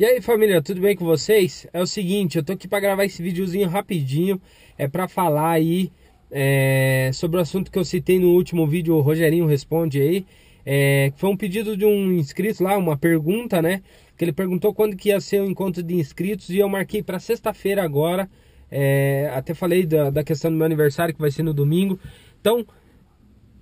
E aí família, tudo bem com vocês? É o seguinte, eu tô aqui para gravar esse videozinho rapidinho, é para falar aí é, sobre o assunto que eu citei no último vídeo, o Rogerinho responde aí, é, foi um pedido de um inscrito lá, uma pergunta, né? Que ele perguntou quando que ia ser o encontro de inscritos e eu marquei para sexta-feira agora, é, até falei da, da questão do meu aniversário que vai ser no domingo, então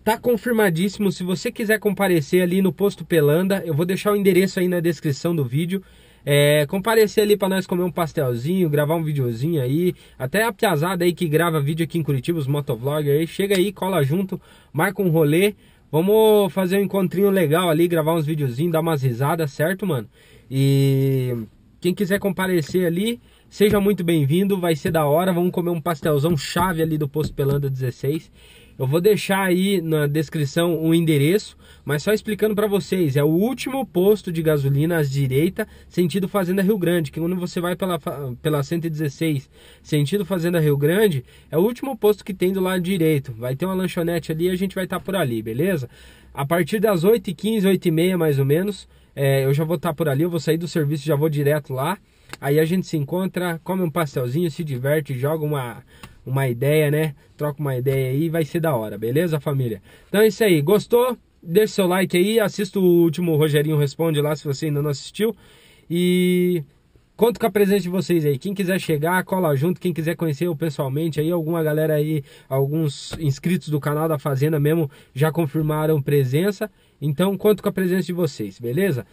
Tá confirmadíssimo, se você quiser comparecer ali no posto Pelanda, eu vou deixar o endereço aí na descrição do vídeo. É, comparecer ali para nós comer um pastelzinho, gravar um videozinho aí. Até a piazada aí que grava vídeo aqui em Curitiba, os motovloggers aí. Chega aí, cola junto, marca um rolê. Vamos fazer um encontrinho legal ali, gravar uns videozinhos, dar umas risadas, certo, mano? E quem quiser comparecer ali, seja muito bem-vindo, vai ser da hora. Vamos comer um pastelzão chave ali do Posto Pelanda 16. Eu vou deixar aí na descrição o endereço, mas só explicando para vocês, é o último posto de gasolina à direita, sentido Fazenda Rio Grande, que quando você vai pela, pela 116, sentido Fazenda Rio Grande, é o último posto que tem do lado direito. Vai ter uma lanchonete ali e a gente vai estar tá por ali, beleza? A partir das 8h15, 8h30 mais ou menos, é, eu já vou estar tá por ali, eu vou sair do serviço já vou direto lá. Aí a gente se encontra, come um pastelzinho, se diverte, joga uma, uma ideia, né? Troca uma ideia aí, vai ser da hora, beleza, família? Então é isso aí, gostou? Deixa seu like aí, assista o último Rogerinho Responde lá se você ainda não assistiu. E conto com a presença de vocês aí. Quem quiser chegar, cola junto. Quem quiser conhecer eu pessoalmente aí, alguma galera aí, alguns inscritos do canal da Fazenda mesmo já confirmaram presença. Então conto com a presença de vocês, beleza?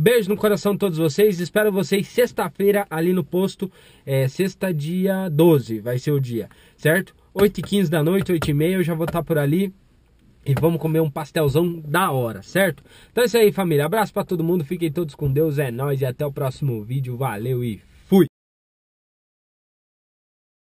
Beijo no coração de todos vocês. Espero vocês sexta-feira ali no posto. É, sexta, dia 12 vai ser o dia, certo? 8h15 da noite, 8h30 eu já vou estar por ali. E vamos comer um pastelzão da hora, certo? Então é isso aí, família. Abraço para todo mundo. Fiquem todos com Deus. É nóis e até o próximo vídeo. Valeu e